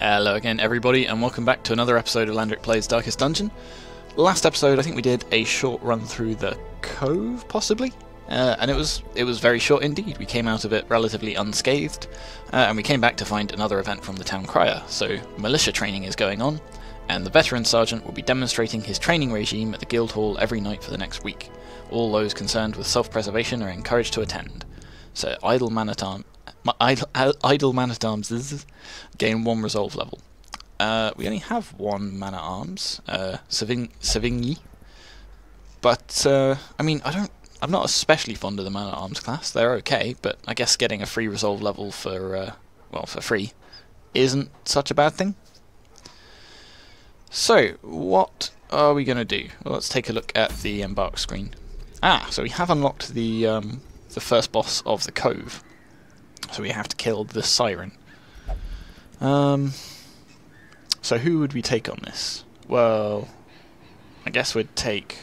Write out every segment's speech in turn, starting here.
Hello again, everybody, and welcome back to another episode of Landric Plays Darkest Dungeon. Last episode, I think we did a short run through the cove, possibly, uh, and it was it was very short indeed. We came out of it relatively unscathed, uh, and we came back to find another event from the town crier. So militia training is going on, and the veteran sergeant will be demonstrating his training regime at the guild hall every night for the next week. All those concerned with self-preservation are encouraged to attend. So idle man at arms, idle, idle man at arms gain one resolve level. Uh, we only have one man at arms, uh. But uh, I mean, I don't. I'm not especially fond of the man at arms class. They're okay, but I guess getting a free resolve level for uh, well for free isn't such a bad thing. So, what are we going to do? Well, let's take a look at the embark screen. Ah, so we have unlocked the um, the first boss of the cove. So we have to kill the siren. Um, so who would we take on this? Well, I guess we'd take...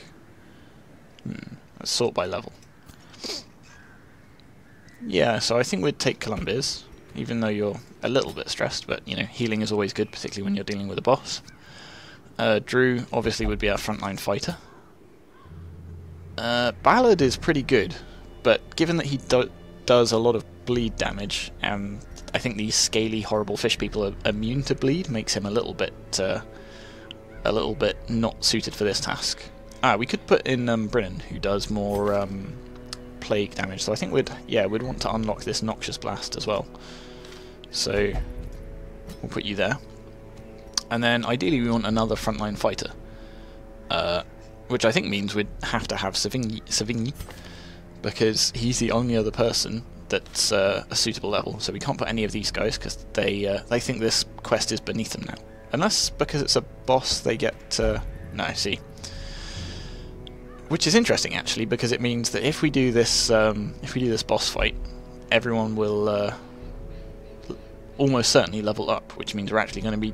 Hmm, let's sort by level. Yeah, so I think we'd take Columbia's, even though you're a little bit stressed, but, you know, healing is always good, particularly when you're dealing with a boss. Uh, Drew, obviously, would be our frontline fighter. Uh, Ballard is pretty good, but given that he do does a lot of bleed damage, and I think these scaly, horrible fish people are immune to bleed, makes him a little bit, uh, a little bit not suited for this task. Ah, we could put in um, Brennan, who does more um, plague damage. So I think we'd, yeah, we'd want to unlock this Noxious Blast as well. So we'll put you there. And then ideally we want another frontline fighter. Uh, which I think means we'd have to have Savigny, Savigny because he's the only other person that's uh, a suitable level. So we can't put any of these guys because they uh, they think this quest is beneath them now. Unless because it's a boss, they get uh, no. See, which is interesting actually because it means that if we do this um, if we do this boss fight, everyone will uh, almost certainly level up, which means we're actually going to be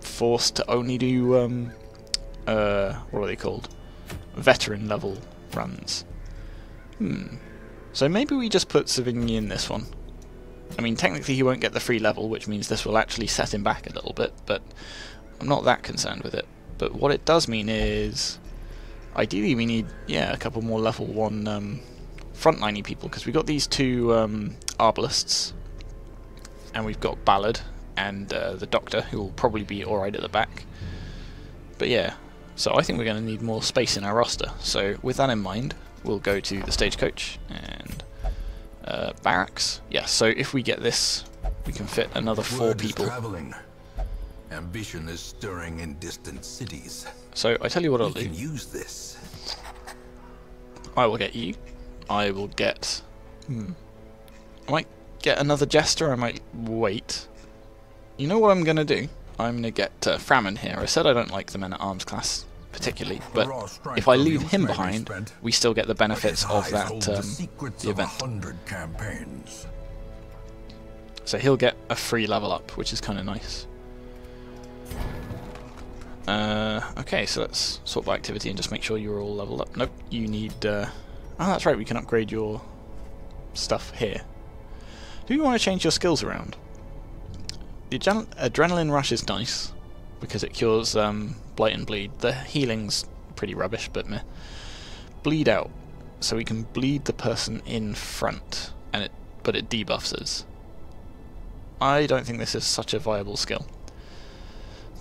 forced to only do um, uh, what are they called? Veteran level runs. Hmm. So maybe we just put Savigny in this one. I mean, technically he won't get the free level, which means this will actually set him back a little bit, but I'm not that concerned with it. But what it does mean is, ideally we need, yeah, a couple more level 1 um, frontliney people, because we've got these two um, Arbalests, and we've got Ballard and uh, the Doctor, who will probably be alright at the back. But yeah, so I think we're going to need more space in our roster. So with that in mind, we'll go to the stagecoach and uh, barracks. Yes, so if we get this, we can fit another four Word people. Traveling. Ambition is stirring in distant cities. So I tell you what I'll do. can use this. I will get you. I will get. Hmm. I might get another jester. I might wait. You know what I'm gonna do? I'm gonna get uh, Framen here. I said I don't like the men at arms class particularly, but if I leave him behind, we still get the benefits of that um, the event. So he'll get a free level up, which is kind of nice. Uh, okay, so let's sort by activity and just make sure you're all leveled up. Nope, you need... Uh, oh, that's right, we can upgrade your stuff here. Do you want to change your skills around? The Adrenaline Rush is nice, because it cures um, Blight and Bleed. The healing's pretty rubbish, but meh. Bleed Out, so we can bleed the person in front, and it but it debuffs us. I don't think this is such a viable skill.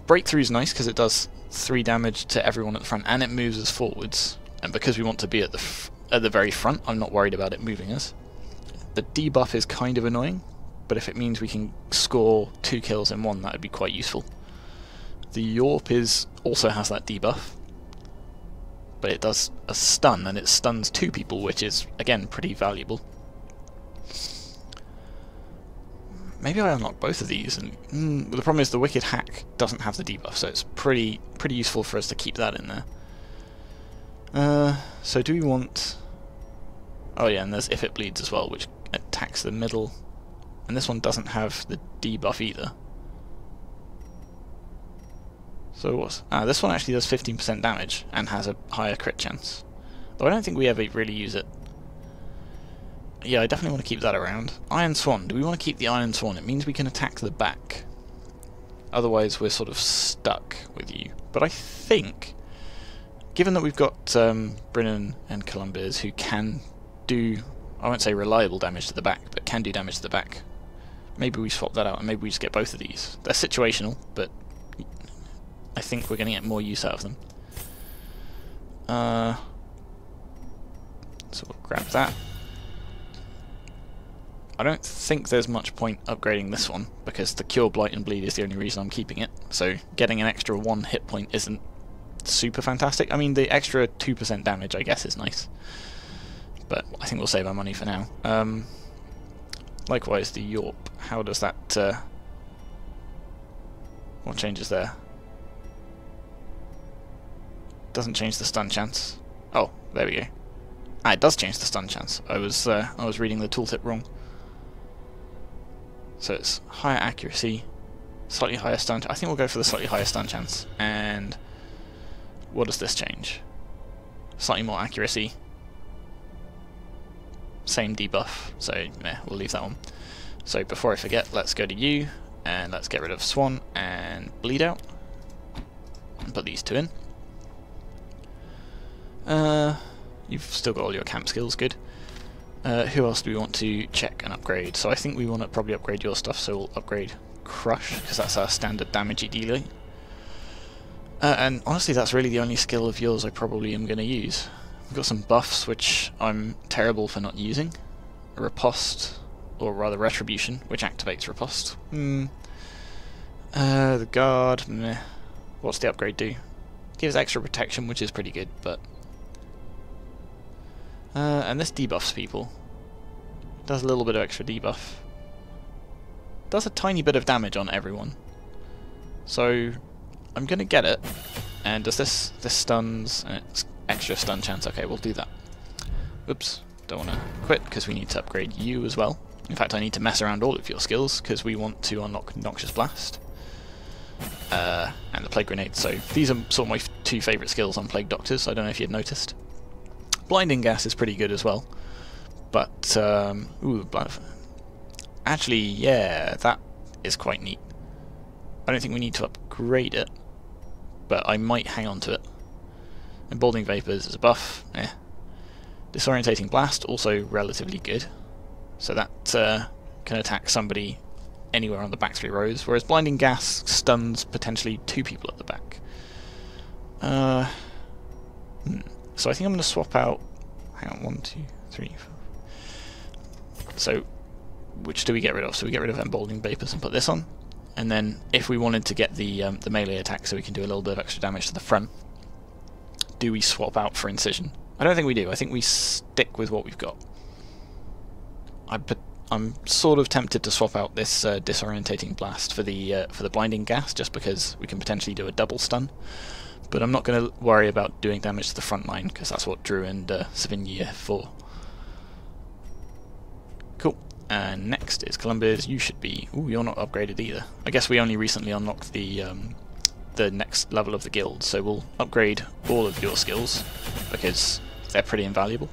Breakthrough is nice because it does 3 damage to everyone at the front and it moves us forwards. And because we want to be at the at the very front, I'm not worried about it moving us. The debuff is kind of annoying, but if it means we can score 2 kills in one, that would be quite useful. The Yawp is also has that debuff, but it does a stun and it stuns two people, which is again pretty valuable. Maybe I unlock both of these, and mm, the problem is the Wicked Hack doesn't have the debuff, so it's pretty pretty useful for us to keep that in there. Uh, so do we want? Oh yeah, and there's if it bleeds as well, which attacks the middle, and this one doesn't have the debuff either. So what's ah? This one actually does 15% damage and has a higher crit chance. Though I don't think we ever really use it. Yeah, I definitely want to keep that around. Iron Swan. Do we want to keep the Iron Swan? It means we can attack the back. Otherwise, we're sort of stuck with you. But I think, given that we've got um, Brennan and Columbus who can do, I won't say reliable damage to the back, but can do damage to the back, maybe we swap that out and maybe we just get both of these. They're situational, but I think we're going to get more use out of them. Uh, so we'll grab that. I don't think there's much point upgrading this one, because the Cure, Blight and Bleed is the only reason I'm keeping it, so getting an extra one hit point isn't super fantastic. I mean, the extra 2% damage, I guess, is nice, but I think we'll save our money for now. Um, likewise, the Yawp, how does that... Uh, what changes there? Doesn't change the stun chance. Oh, there we go. Ah, it does change the stun chance. I was uh, I was reading the tooltip wrong. So it's higher accuracy, slightly higher stun. I think we'll go for the slightly higher stun chance. And what does this change? Slightly more accuracy. Same debuff, so meh, we'll leave that one. So before I forget, let's go to you, and let's get rid of Swan and Bleed Out. And put these two in. Uh, you've still got all your camp skills, good. Uh, who else do we want to check and upgrade? So I think we want to probably upgrade your stuff, so we'll upgrade Crush, because that's our standard damagey dealer. Uh, and honestly, that's really the only skill of yours I probably am going to use. We've got some buffs, which I'm terrible for not using. Riposte, or rather Retribution, which activates Riposte. Hmm. Uh, the Guard, meh. What's the upgrade do? Gives extra protection, which is pretty good, but uh, and this debuffs people. Does a little bit of extra debuff. Does a tiny bit of damage on everyone. So I'm gonna get it. And does this this stuns and it's extra stun chance? Okay, we'll do that. Oops, don't wanna quit because we need to upgrade you as well. In fact I need to mess around all of your skills because we want to unlock Noxious Blast. Uh, and the Plague Grenade. So these are sort of my two favourite skills on Plague Doctors, I don't know if you'd noticed. Blinding gas is pretty good as well. But, um, ooh, actually, yeah, that is quite neat. I don't think we need to upgrade it, but I might hang on to it. Emboldening Vapors is a buff, eh. Disorientating Blast, also relatively good. So that uh, can attack somebody anywhere on the back three rows, whereas Blinding Gas stuns potentially two people at the back. Uh, hmm. So I think I'm going to swap out. Hang on, one, two, three, four. So, which do we get rid of? So we get rid of emboldening vapors and put this on. And then, if we wanted to get the um, the melee attack, so we can do a little bit of extra damage to the front, do we swap out for incision? I don't think we do. I think we stick with what we've got. I I'm sort of tempted to swap out this uh, disorientating blast for the uh, for the blinding gas, just because we can potentially do a double stun. But I'm not going to worry about doing damage to the front line, because that's what Drew and uh, Savigny are for. Cool. And next is Columbus. You should be... Ooh, you're not upgraded either. I guess we only recently unlocked the um, the next level of the guild, so we'll upgrade all of your skills, because they're pretty invaluable.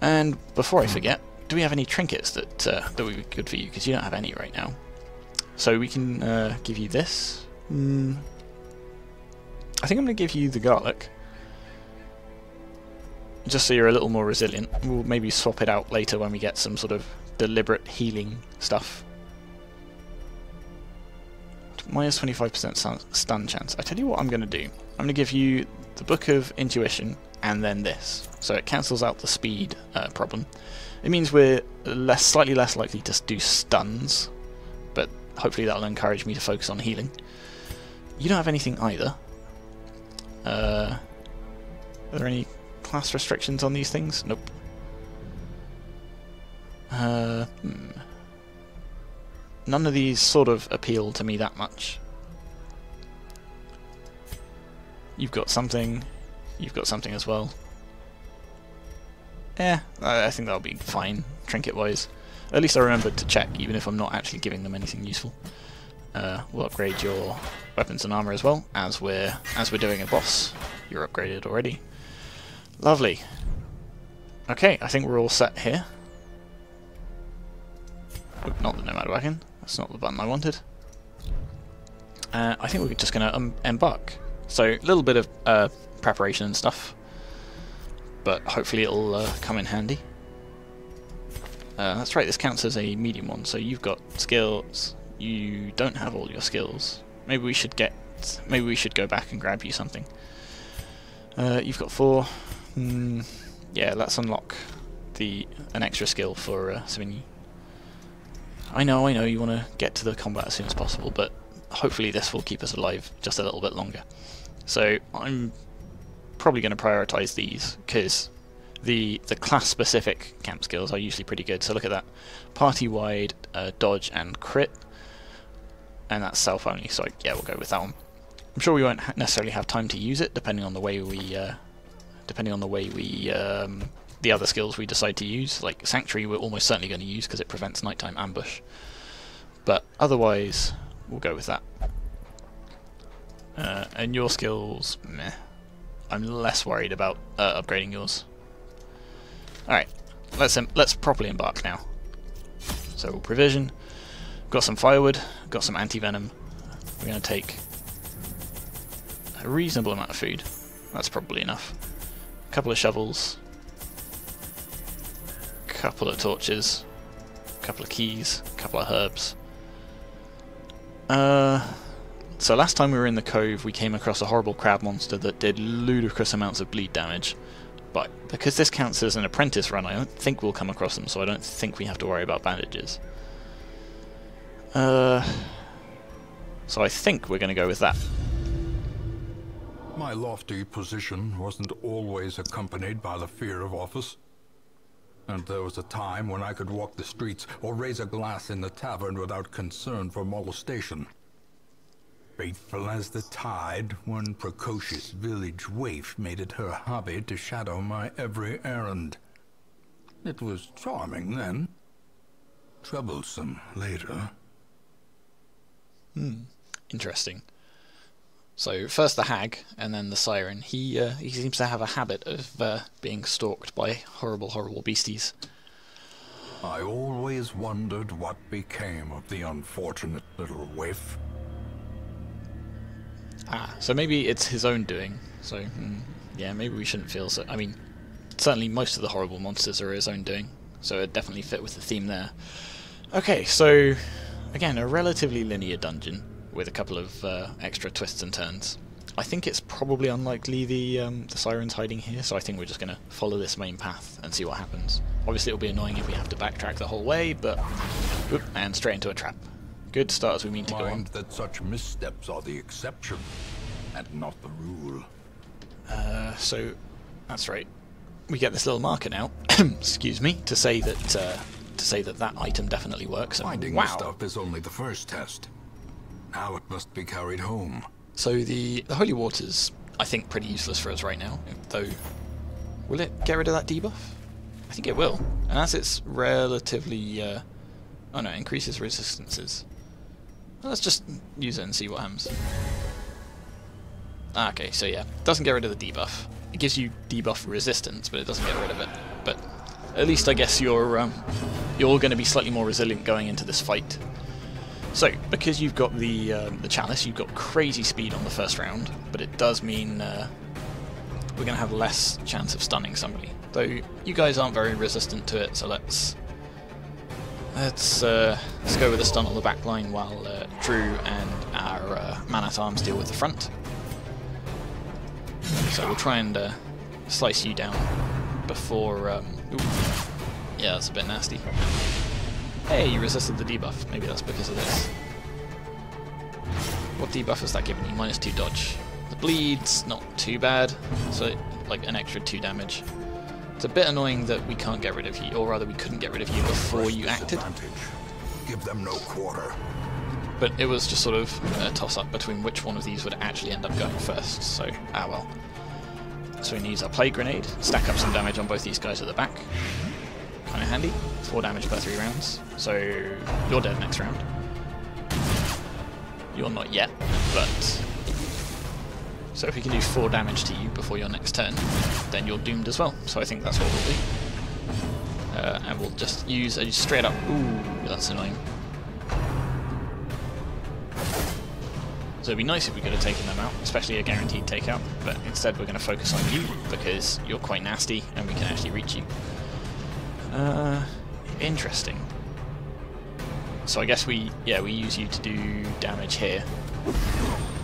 And before I forget, do we have any trinkets that uh, that would be good for you? Because you don't have any right now. So we can uh, give you this. Mm, I think I'm going to give you the garlic. Just so you're a little more resilient. We'll maybe swap it out later when we get some sort of deliberate healing stuff. Minus 25% stun chance. I tell you what I'm going to do. I'm going to give you the Book of Intuition and then this. So it cancels out the speed uh, problem. It means we're less, slightly less likely to do stuns, but hopefully that'll encourage me to focus on healing. You don't have anything either, uh, are there any class restrictions on these things? Nope. Uh, hmm. None of these sort of appeal to me that much. You've got something. You've got something as well. Yeah, I think that'll be fine, trinket-wise. At least I remembered to check, even if I'm not actually giving them anything useful. Uh, we'll upgrade your weapons and armor as well, as we're as we're doing a boss. You're upgraded already. Lovely. Okay, I think we're all set here. Oh, not the Nomad Wagon. That's not the button I wanted. uh, I think we're just going to um, embark. So a little bit of uh, preparation and stuff, but hopefully it'll uh, come in handy. Uh, that's right, this counts as a medium one, so you've got skills, you don't have all your skills. Maybe we should get, maybe we should go back and grab you something. Uh, you've got four, mm, yeah, let's unlock the an extra skill for uh. I know, I know, you want to get to the combat as soon as possible, but hopefully this will keep us alive just a little bit longer. So I'm probably going to prioritize these because the the class-specific camp skills are usually pretty good. So look at that, party-wide, uh, dodge, and crit, and that's self-only. So yeah, we'll go with that one. I'm sure we won't ha necessarily have time to use it, depending on the way we, uh, depending on the way we, um, the other skills we decide to use. Like sanctuary, we're almost certainly going to use because it prevents nighttime ambush. But otherwise, we'll go with that. Uh, and your skills, meh. I'm less worried about uh, upgrading yours. Alright, let's let's properly embark now. So provision, got some firewood, got some anti-venom. We're going to take a reasonable amount of food. That's probably enough. A couple of shovels, a couple of torches, a couple of keys, a couple of herbs. Uh, so last time we were in the cove, we came across a horrible crab monster that did ludicrous amounts of bleed damage. But because this counts as an apprentice run, I don't think we'll come across them, so I don't think we have to worry about bandages. Uh, so I think we're going to go with that. My lofty position wasn't always accompanied by the fear of office. And there was a time when I could walk the streets or raise a glass in the tavern without concern for molestation. Faithful as the tide, one precocious village waif made it her hobby to shadow my every errand. It was charming then. Troublesome later. Hmm. Interesting. So first the hag, and then the siren. He uh, he seems to have a habit of uh, being stalked by horrible, horrible beasties. I always wondered what became of the unfortunate little waif. Ah, so maybe it's his own doing. So, mm, yeah, maybe we shouldn't feel so. I mean, certainly most of the horrible monsters are his own doing, so it definitely fit with the theme there. Okay, so again, a relatively linear dungeon with a couple of uh, extra twists and turns. I think it's probably unlikely the um, the siren's hiding here, so I think we're just going to follow this main path and see what happens. Obviously, it'll be annoying if we have to backtrack the whole way, but whoop, and straight into a trap. Good start as we mean to go on. Mind that such missteps are the exception, and not the rule. Uh, so, that's right. We get this little marker now. excuse me, to say that uh, to say that that item definitely works. And Finding wow. the stuff is only the first test. Now it must be carried home. So the the holy water's I think pretty useless for us right now. Though, will it get rid of that debuff? I think it will. And as it's relatively, uh, oh no, increases resistances. Well, let's just use it and see what happens. Ah, okay, so yeah, doesn't get rid of the debuff. It gives you debuff resistance, but it doesn't get rid of it. But at least I guess you're um, you're going to be slightly more resilient going into this fight. So, because you've got the um, the chalice, you've got crazy speed on the first round, but it does mean uh, we're going to have less chance of stunning somebody. Though you guys aren't very resistant to it, so let's let's uh, let's go with a stun on the back line while uh, Drew and our uh, man at arms deal with the front. So we'll try and uh, slice you down before. Um, yeah, that's a bit nasty. Hey, you resisted the debuff. Maybe that's because of this. What debuff is that giving you? Minus 2 dodge. The bleed's not too bad, so like an extra 2 damage. It's a bit annoying that we can't get rid of you, or rather we couldn't get rid of you before you acted. Give them no quarter. But it was just sort of a toss-up between which one of these would actually end up going first, so ah well. So we use our plague Grenade, stack up some damage on both these guys at the back. Kind of handy. 4 damage per 3 rounds. So you're dead next round. You're not yet, but... So if we can do 4 damage to you before your next turn, then you're doomed as well. So I think that's what we'll do. Uh, and we'll just use a straight up... Ooh, that's annoying. So it'd be nice if we could have taken them out, especially a guaranteed takeout, but instead we're going to focus on you, because you're quite nasty and we can actually reach you. Uh, interesting. So I guess we, yeah, we use you to do damage here.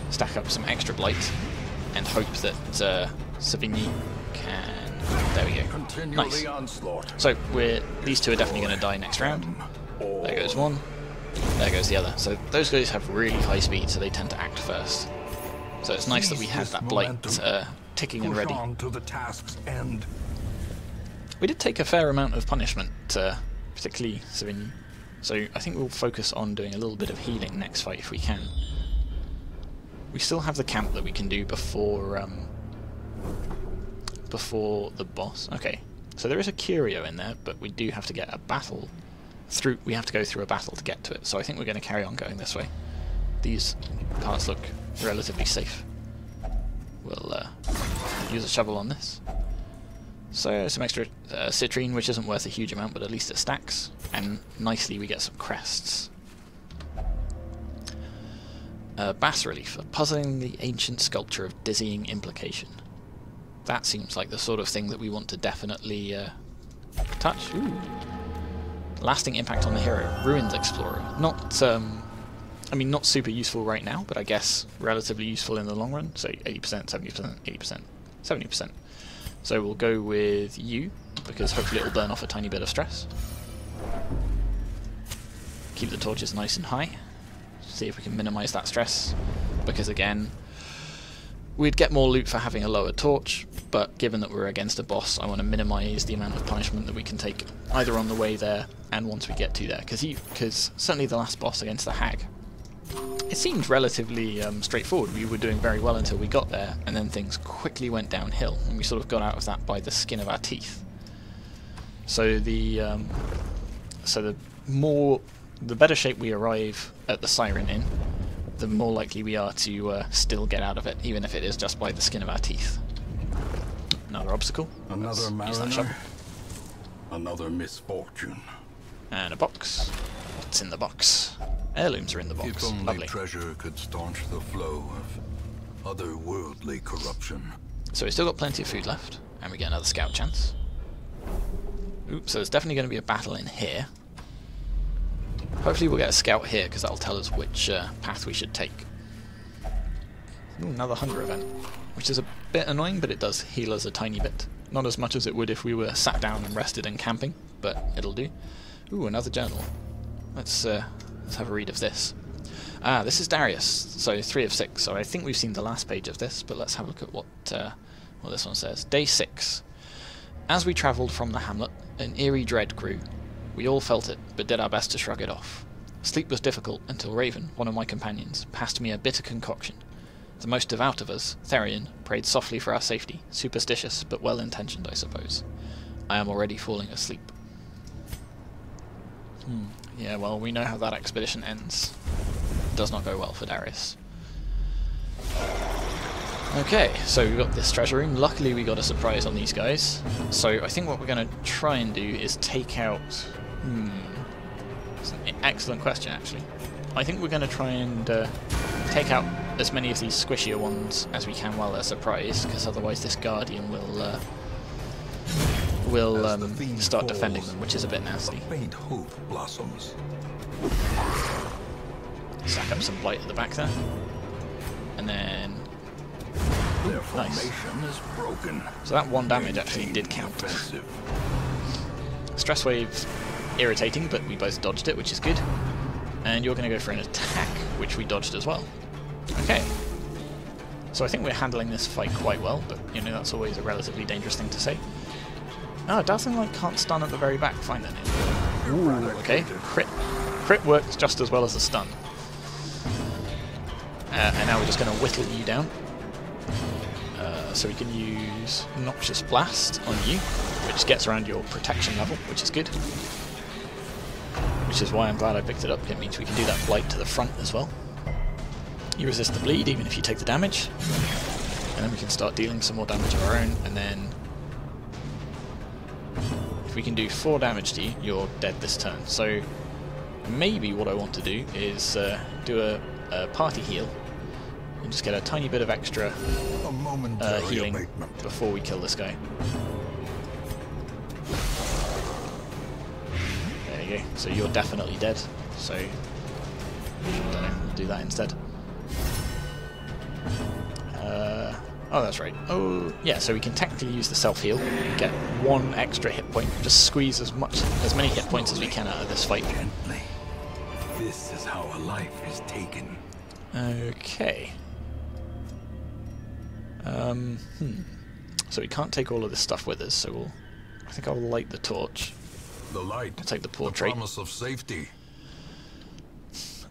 Stack up some extra blight, and hope that uh, Savigny can... There we go. Nice. So we're these two are definitely going to die next round. There goes one. There goes the other. So those guys have really high speed, so they tend to act first. So it's nice that we have that blight uh, ticking and ready. on to the task's end. We did take a fair amount of punishment, uh, particularly Savigny. So I think we'll focus on doing a little bit of healing next fight if we can. We still have the camp that we can do before um, before the boss. Okay, so there is a curio in there, but we do have to get a battle through. We have to go through a battle to get to it. So I think we're going to carry on going this way. These parts look relatively safe. We'll uh, use a shovel on this. So some extra uh, citrine, which isn't worth a huge amount, but at least it stacks. And nicely we get some crests. Uh, bas relief, a puzzlingly ancient sculpture of dizzying implication. That seems like the sort of thing that we want to definitely uh, touch. Ooh. Lasting impact on the hero, Ruins Explorer. Not, um, I mean, not super useful right now, but I guess relatively useful in the long run. So 80%, 70%, 80%, 70%. So we'll go with you, because hopefully it'll burn off a tiny bit of stress. Keep the torches nice and high. See if we can minimise that stress, because again, we'd get more loot for having a lower torch, but given that we're against a boss, I want to minimise the amount of punishment that we can take, either on the way there and once we get to there, because because certainly the last boss against the hag, it seemed relatively um, straightforward. We were doing very well until we got there, and then things quickly went downhill, and we sort of got out of that by the skin of our teeth. So the um, so the more the better shape we arrive at the siren in, the more likely we are to uh, still get out of it, even if it is just by the skin of our teeth. Another obstacle. Another Let's use that shovel. mariner. Another misfortune. And a box. What's in the box? Heirlooms are in the box. If only Lovely. treasure could staunch the flow of otherworldly corruption. So we still got plenty of food left, and we get another scout chance. Oops, so there's definitely going to be a battle in here. Hopefully we'll get a scout here, because that'll tell us which uh, path we should take. Ooh, another hunger event, which is a bit annoying, but it does heal us a tiny bit. Not as much as it would if we were sat down and rested and camping, but it'll do. Ooh, another journal. Let's, uh, let's have a read of this. Ah, this is Darius, so three of six. So I think we've seen the last page of this, but let's have a look at what uh, what this one says. Day six. As we travelled from the hamlet, an eerie dread grew. We all felt it, but did our best to shrug it off. Sleep was difficult until Raven, one of my companions, passed me a bitter concoction. The most devout of us, Therian, prayed softly for our safety, superstitious but well intentioned, I suppose. I am already falling asleep. Hmm. Yeah, well, we know how that expedition ends. It Does not go well for Darius. Okay, so we've got this treasure room. Luckily we got a surprise on these guys. So I think what we're going to try and do is take out... Hmm... Excellent question, actually. I think we're going to try and uh, take out as many of these squishier ones as we can while they're surprised, because otherwise this Guardian will... Uh, will um, start defending them, which is a bit nasty. faint hope blossoms. Stack up some blight at the back there. And then... Their Nice. formation is broken. So that one damage actually did count. Stress wave's irritating, but we both dodged it, which is good. And you're going to go for an attack, which we dodged as well. Okay. So I think we're handling this fight quite well, but you know that's always a relatively dangerous thing to say. Oh, Dazzling Light can't stun at the very back. Fine then. Ooh, okay. Crit. Crit works just as well as a stun. Uh, and now we're just going to whittle you down. Uh, so we can use Noxious Blast on you, which gets around your protection level, which is good. Which is why I'm glad I picked it up. It means we can do that blight to the front as well. You resist the bleed even if you take the damage. And then we can start dealing some more damage of our own, and then if we can do 4 damage to you, you're dead this turn. So maybe what I want to do is uh, do a, a party heal we'll just get a tiny bit of extra A uh, healing abatement. before we kill this guy. There you go. So you're definitely dead. So don't know. We'll do that instead. Oh, that's right. Oh, yeah. So we can technically use the self heal, get one extra hit point, just squeeze as much, as many hit points as we can out of this fight. Gently. This is how a life is taken. Okay. Um, hmm. So we can't take all of this stuff with us, so we'll. I think I'll light the torch. The light. I'll take the portrait. The promise of safety.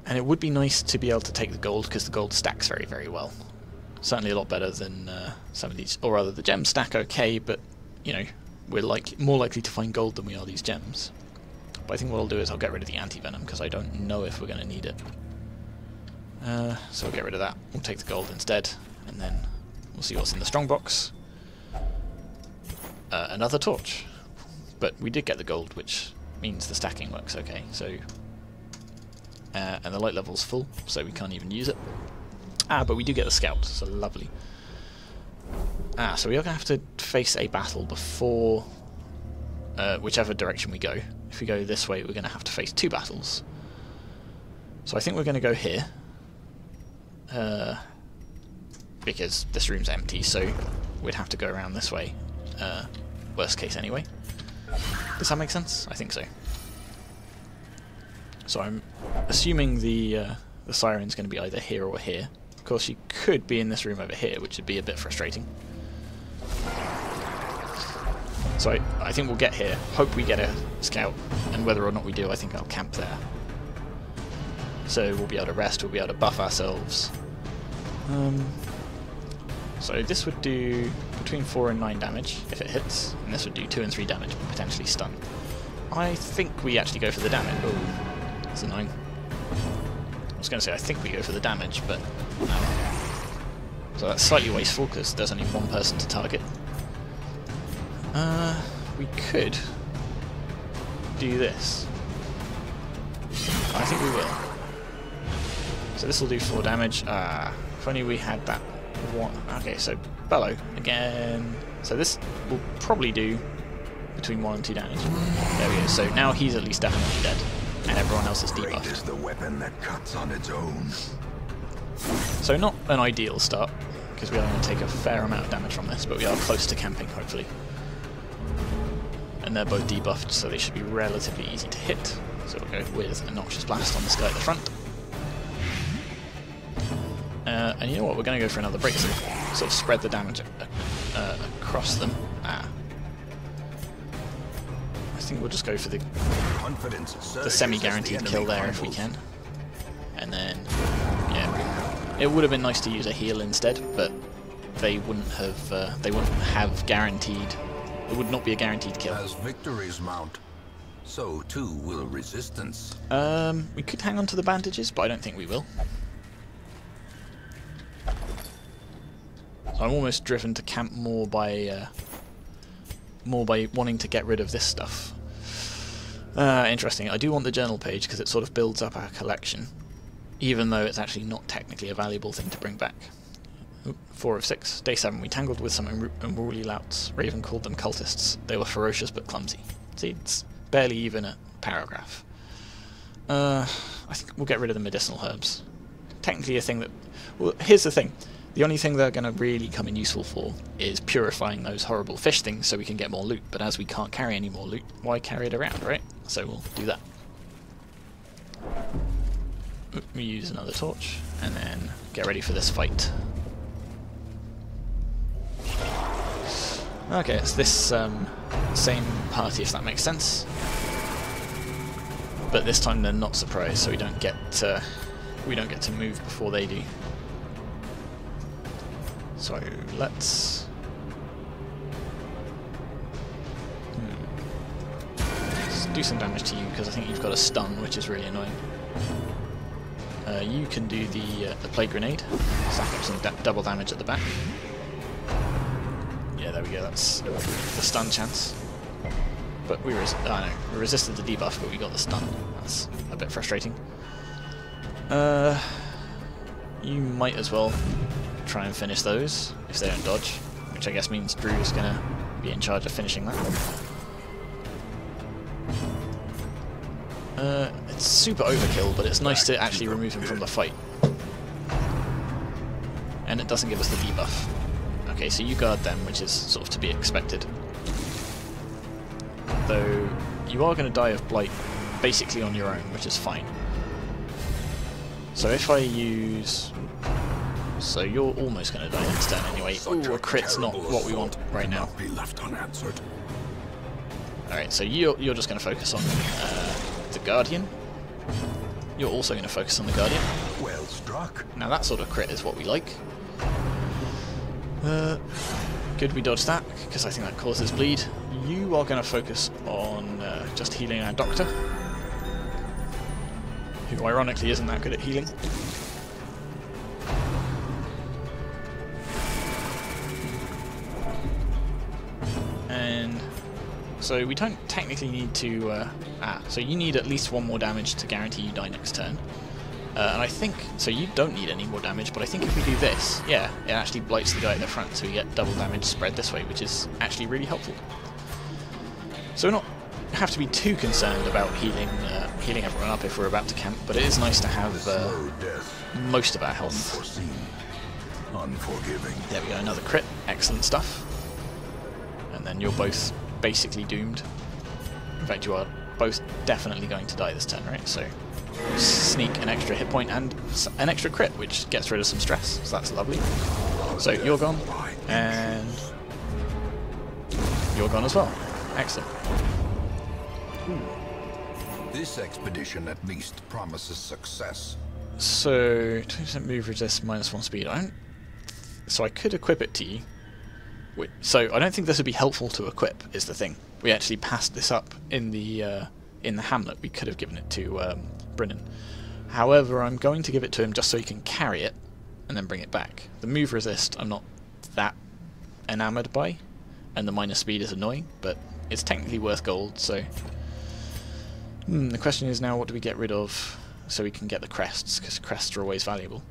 And it would be nice to be able to take the gold because the gold stacks very, very well. Certainly a lot better than uh, some of these, or rather, the gems stack okay, but you know, we're like more likely to find gold than we are these gems. But I think what I'll do is I'll get rid of the anti venom because I don't know if we're going to need it. Uh, so we'll get rid of that. We'll take the gold instead, and then we'll see what's in the strong box. Uh, another torch, but we did get the gold, which means the stacking works okay. So uh, and the light level's full, so we can't even use it. Ah, but we do get the scout, so lovely. Ah, so we are going to have to face a battle before uh, whichever direction we go. If we go this way, we're going to have to face two battles. So I think we're going to go here. Uh, because this room's empty, so we'd have to go around this way. Uh, worst case anyway. Does that make sense? I think so. So I'm assuming the uh, the siren's going to be either here or here. Of course, she could be in this room over here, which would be a bit frustrating. So I, think we'll get here. Hope we get a scout, and whether or not we do, I think I'll camp there. So we'll be able to rest. We'll be able to buff ourselves. Um, so this would do between four and nine damage if it hits, and this would do two and three damage, but potentially stun. I think we actually go for the damage. Oh, that's annoying. I was going to say I think we go for the damage, but no. So that's slightly wasteful because there's only one person to target. Uh, we could do this. I think we will. So this will do four damage. Ah, if only we had that one. Okay, so bellow again. So this will probably do between one and two damage. There we go. So now he's at least definitely dead, and everyone else is debuffed. is the weapon that cuts on its own. So not an ideal start, because we are going to take a fair amount of damage from this, but we are close to camping, hopefully. And they're both debuffed, so they should be relatively easy to hit. So we'll go with a Noxious Blast on this guy at the front. Uh, and you know what, we're going to go for another break breakthrough. Sort of spread the damage uh, uh, across them. Ah. I think we'll just go for the the semi-guaranteed enemy kill there if we can. And then, yeah, it would have been nice to use a heal instead, but they wouldn't have. Uh, they wouldn't have guaranteed. It would not be a guaranteed kill. As victories mount, so too will resistance. Um, we could hang on to the bandages, but I don't think we will. So I'm almost driven to camp more by uh, more by wanting to get rid of this stuff. Uh, interesting. I do want the journal page because it sort of builds up our collection, even though it's actually not technically a valuable thing to bring back. Oop, Four of six. Day seven. We tangled with some unru- unruly louts. Raven called them cultists. They were ferocious but clumsy. See, it's barely even a paragraph. Uh, I think we'll get rid of the medicinal herbs. Technically, a thing that. Well, here's the thing. The only thing they're going to really come in useful for is purifying those horrible fish things so we can get more loot. But as we can't carry any more loot, why carry it around, right? So we'll do that. We use another torch, and then get ready for this fight. Okay, it's this um, same party, if that makes sense. But this time they're not surprised, so we don't get uh, we don't get to move before they do. So let's. Do some damage to you because I think you've got a stun, which is really annoying. Uh, you can do the uh, the plague grenade, stack up some double damage at the back. Yeah, there we go. That's the stun chance. But we res oh, no, we resisted the debuff, but we got the stun. That's a bit frustrating. Uh, you might as well try and finish those if they don't dodge, which I guess means Drew is going to be in charge of finishing that. Super overkill, but it's nice to actually remove him from the fight. And it doesn't give us the debuff. Okay, so you guard them, which is sort of to be expected. Though, you are going to die of Blight basically on your own, which is fine. So if I use... So you're almost going to die next turn anyway. Ooh, a crit's not what we want right now. Be left unanswered. Alright, so you're, you're just going to focus on uh, the Guardian. You're also going to focus on the Guardian. Well struck. Now that sort of crit is what we like. Uh, good we dodged that, because I think that causes bleed. You are going to focus on uh, just healing our Doctor, who ironically isn't that good at healing. So we don't technically need to... Uh, ah, so you need at least one more damage to guarantee you die next turn. Uh, and I think, so you don't need any more damage, but I think if we do this, yeah, it actually blights the guy at the front, so we get double damage spread this way, which is actually really helpful. So we're not have to be too concerned about healing uh, healing everyone up if we're about to camp, but it is nice to have uh, most of our health. Unforgiving. There we go, another crit, excellent stuff. And then you're both basically doomed. In fact, you are both definitely going to die this turn, right? So sneak an extra hit point and an extra crit, which gets rid of some stress. So that's lovely. So you're gone, and you're gone as well. Excellent. This expedition at least promises success. So 20% move resist minus one speed. I don't. So I could equip it to you. Wait, so I don't think this would be helpful to equip. Is the thing. We actually passed this up in the uh, in the Hamlet. We could have given it to um, Brennan. However, I'm going to give it to him just so he can carry it and then bring it back. The move resist I'm not that enamoured by, and the minus speed is annoying, but it's technically worth gold, so... Hmm, the question is now what do we get rid of so we can get the crests, because crests are always valuable.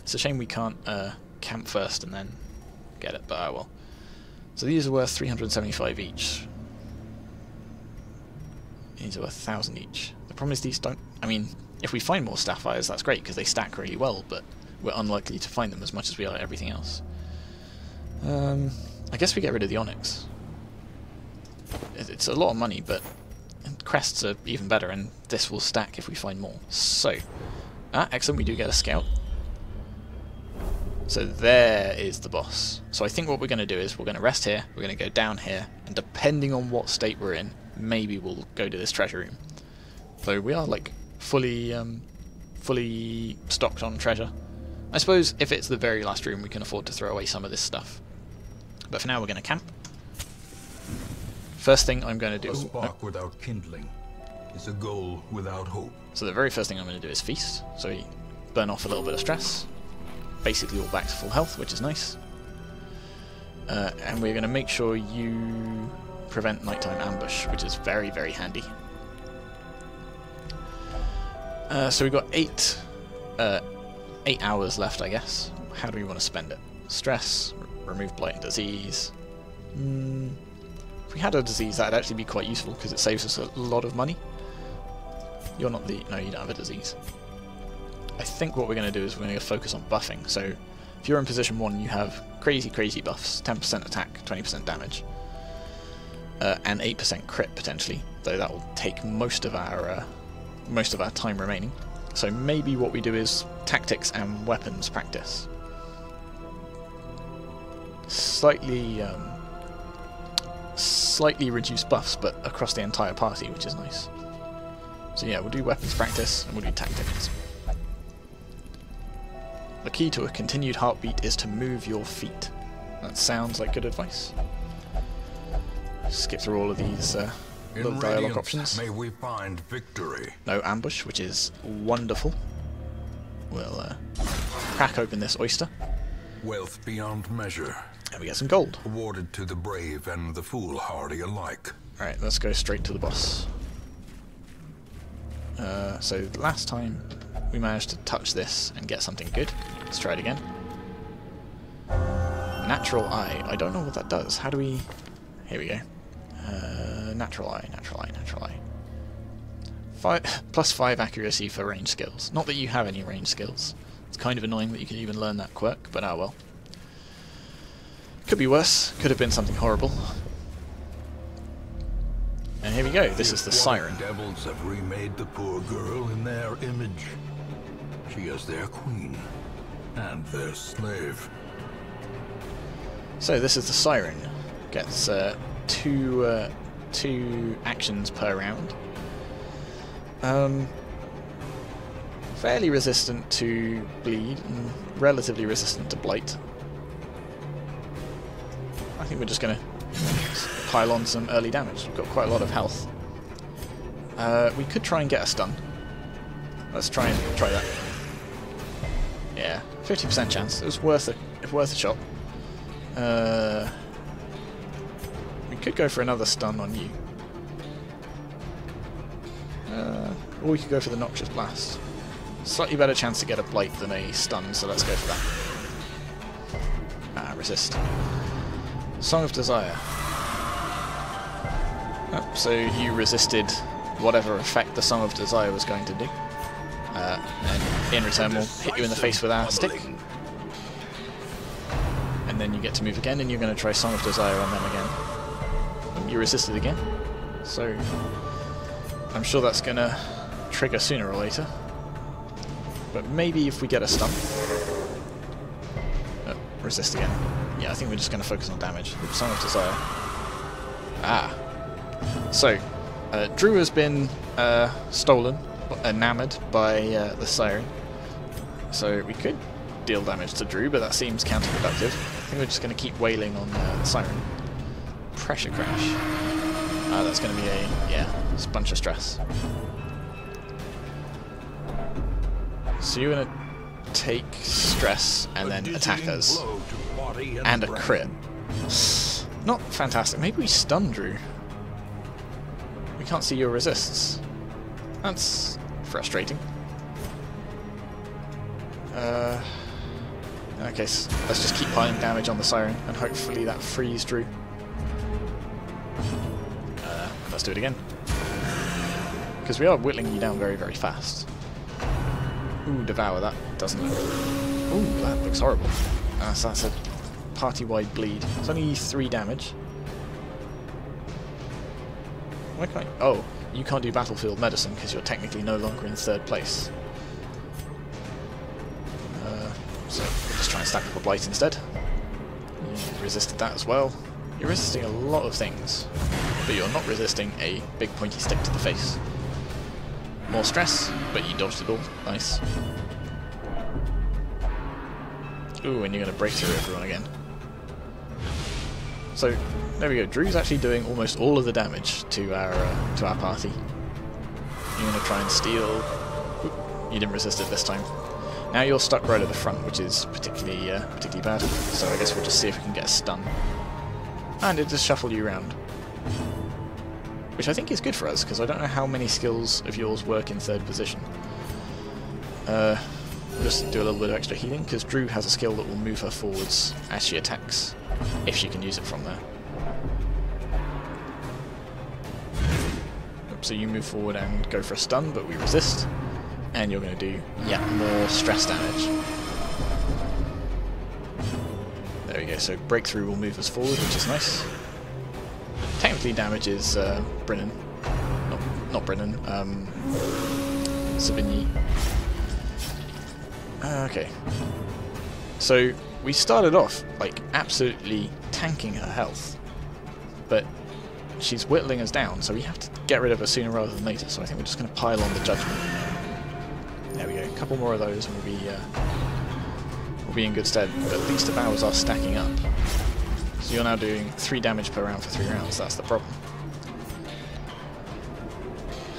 It's a shame we can't uh, camp first and then get it, but I will. So these are worth 375 each. These are worth 1,000 each. The problem is these don't... I mean, if we find more Sapphires, that's great, because they stack really well, but we're unlikely to find them as much as we are everything else. Um, I guess we get rid of the Onyx. It's a lot of money, but crests are even better, and this will stack if we find more. So, ah, excellent, we do get a scout. So there is the boss. So I think what we're going to do is we're going to rest here, we're going to go down here, and depending on what state we're in, maybe we'll go to this treasure room. So we are like fully, um, fully stocked on treasure. I suppose if it's the very last room, we can afford to throw away some of this stuff. But for now, we're going to camp. First thing I'm going to do... A spark without kindling is a goal without hope. So the very first thing I'm going to do is feast. So we burn off a little bit of stress. Basically all back to full health, which is nice. Uh, and we're going to make sure you prevent nighttime ambush, which is very, very handy. Uh, so we've got eight, uh, eight hours left, I guess. How do we want to spend it? Stress, remove blight and disease. Mm, if we had a disease, that'd actually be quite useful because it saves us a lot of money. You're not the... no, you don't have a disease. I think what we're going to do is we're going to focus on buffing. So if you're in position 1, you have crazy, crazy buffs. 10% attack, 20% damage. Uh, and 8% crit, potentially. Though that will take most of our... Uh, most of our time remaining. So maybe what we do is tactics and weapons practice. Slightly... Um, slightly reduced buffs, but across the entire party, which is nice. So yeah, we'll do weapons practice, and we'll do tactics. The key to a continued heartbeat is to move your feet. That sounds like good advice. Skip through all of these uh, little In dialogue Radiance, options. May we find victory. No ambush, which is wonderful. We'll uh, crack open this oyster, Wealth beyond measure, and we get some gold. awarded to the brave and the foolhardy alike. Alright, let's go straight to the boss. Uh, so last time we managed to touch this and get something good. Let's try it again. Natural eye. I don't know what that does. How do we... Here we go. Uh, natural eye, natural eye, natural eye. Five, plus 5 accuracy for range skills. Not that you have any range skills. It's kind of annoying that you can even learn that quirk, but ah well. Could be worse. Could have been something horrible. And here we go. This is the siren. devils have remade the poor girl in their image. She is their queen and their slave. So this is the siren. Gets uh, two uh, two actions per round. Um, fairly resistant to bleed and relatively resistant to blight. I think we're just going to pile on some early damage. We've got quite a lot of health. Uh, we could try and get a stun. Let's try and try that. Yeah, 50% chance. It was worth a worth a shot. Uh, we could go for another stun on you. Uh, or we could go for the Noxious Blast. Slightly better chance to get a Blight than a stun, so let's go for that. Ah, resist. Song of Desire. Oh, so you resisted whatever effect the Song of Desire was going to do. In return we'll hit you in the face with our stick. And then you get to move again and you're going to try Song of Desire on them again. You resisted again. So I'm sure that's going to trigger sooner or later. But maybe if we get a stun. Oh, resist again. Yeah, I think we're just going to focus on damage. Song of Desire. Ah. So, uh, Drew has been uh, stolen, enamored by uh, the Siren. So we could deal damage to Drew, but that seems counterproductive. I think we're just going to keep wailing on uh, the Siren. Pressure Crash. Ah, that's going to be a, yeah, it's a bunch of stress. So you're going to take stress and then attack us. And a crit. Not fantastic. Maybe we stun Drew. We can't see your resists. That's frustrating. Uh, okay, let's just keep piling damage on the Siren and hopefully that frees Drew. Uh, let's do it again. Because we are whittling you down very, very fast. Ooh, devour that. Doesn't look... Ooh, that looks horrible. Uh, so that's a party-wide bleed. It's only 3 damage. Why can't I... Oh, you can't do battlefield medicine because you're technically no longer in third place. Uh, so we'll just try and stack up a blight instead. You resisted that as well. You're resisting a lot of things, but you're not resisting a big pointy stick to the face. More stress, but you dodged it all. Nice. Ooh, and you're going to break through everyone again. So, there we go. Drew's actually doing almost all of the damage to our uh, to our party. You're going to try and steal... Oop, you didn't resist it this time. Now you're stuck right at the front, which is particularly uh, particularly bad. So I guess we'll just see if we can get a stun. And it just shuffle you around which I think is good for us, because I don't know how many skills of yours work in third position. Uh, just do a little bit of extra healing, because Drew has a skill that will move her forwards as she attacks, if she can use it from there. So you move forward and go for a stun, but we resist, and you're going to do yet more stress damage. There we go, so breakthrough will move us forward, which is nice technically damages uh, Brennan. Not, not Brennan, um. Uh, okay. So, we started off, like, absolutely tanking her health. But she's whittling us down, so we have to get rid of her sooner rather than later, so I think we're just going to pile on the Judgment. There we go, a couple more of those and we'll be, uh, we'll be in good stead. But at least the bowers are stacking up. So you're now doing 3 damage per round for 3 rounds, that's the problem.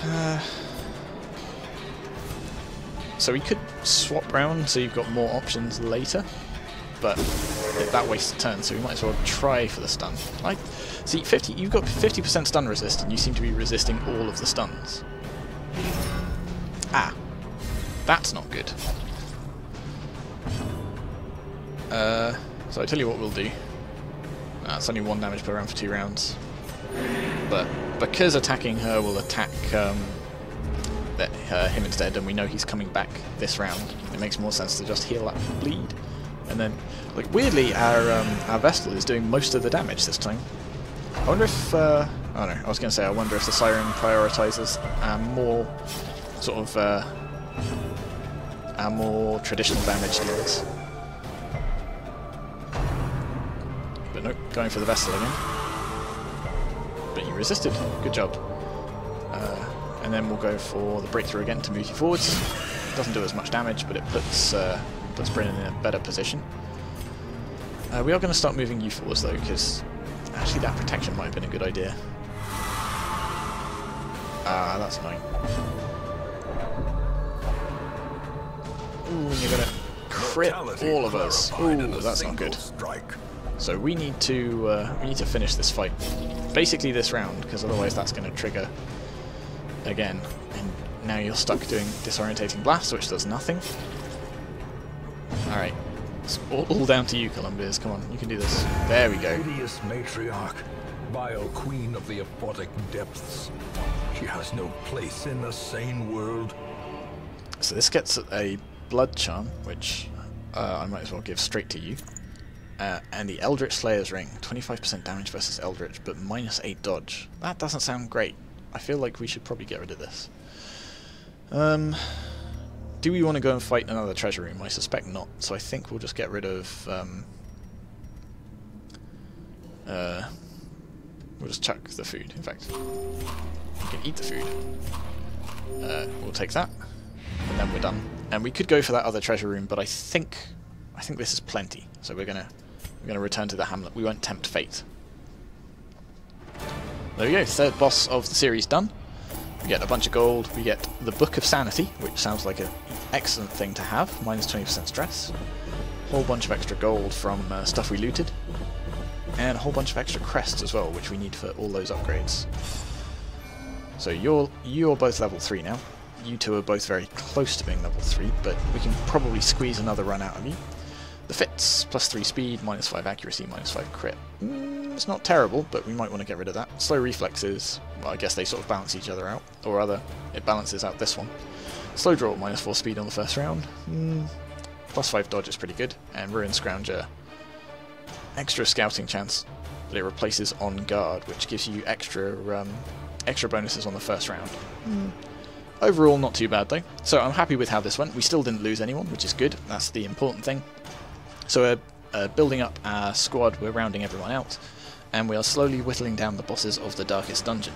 Uh, so we could swap round so you've got more options later, but that wastes a turn, so we might as well try for the stun. Like, see, 50, you've got 50% stun resist, and you seem to be resisting all of the stuns. Ah. That's not good. Uh, so I tell you what we'll do. Uh, it's only one damage per round for two rounds. But because attacking her will attack um, that, uh, him instead, and we know he's coming back this round, it makes more sense to just heal up bleed. And then, like weirdly, our um, our Vestal is doing most of the damage this time. I wonder if uh, oh no, I was going to say I wonder if the Siren prioritizes our more sort of uh, our more traditional damage dealers. But nope, going for the Vestal again. But you resisted. Good job. Uh, and then we'll go for the breakthrough again to move you forwards. Doesn't do as much damage, but it puts uh, puts in a better position. Uh, we are going to start moving you forwards though, because actually that protection might have been a good idea. Ah, that's annoying. Ooh, you're to crit all of us. Ooh, that's not good. Strike. So we need to uh, we need to finish this fight, basically this round, because otherwise that's going to trigger again. And now you're stuck doing disorientating blast, which does nothing. All right, it's all, all down to you, Columbia's. Come on, you can do this. There we go. Hideous matriarch, vile queen of the aphotic depths. She has no place in the sane world. So this gets a blood charm, which uh, I might as well give straight to you. Uh, and the Eldritch Slayer's Ring, 25% damage versus Eldritch, but minus 8 dodge. That doesn't sound great. I feel like we should probably get rid of this. Um, do we want to go and fight another treasure room? I suspect not, so I think we'll just get rid of... Um, uh, we'll just chuck the food, in fact. We can eat the food. Uh, we'll take that, and then we're done. And we could go for that other treasure room, but I think I think this is plenty. So we're gonna we're gonna return to the hamlet. We won't tempt fate. There we go. Third boss of the series done. We get a bunch of gold. We get the Book of Sanity, which sounds like an excellent thing to have. Minus 20% stress. A whole bunch of extra gold from uh, stuff we looted. And a whole bunch of extra crests as well, which we need for all those upgrades. So you're you're both level 3 now. You two are both very close to being level 3, but we can probably squeeze another run out of you. The fits, plus 3 speed, minus 5 accuracy, minus 5 crit. Mm, it's not terrible, but we might want to get rid of that. Slow reflexes, well, I guess they sort of balance each other out, or rather, it balances out this one. Slow draw, minus 4 speed on the first round. Mm, plus 5 dodge is pretty good, and Ruin Scrounger, extra scouting chance, but it replaces on guard, which gives you extra um, extra bonuses on the first round. Mm. Overall, not too bad though. So I'm happy with how this went. We still didn't lose anyone, which is good. That's the important thing. So we're uh, building up our squad, we're rounding everyone out, and we are slowly whittling down the bosses of the Darkest Dungeon.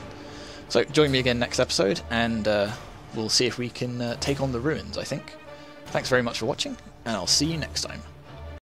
So join me again next episode, and uh, we'll see if we can uh, take on the ruins, I think. Thanks very much for watching, and I'll see you next time.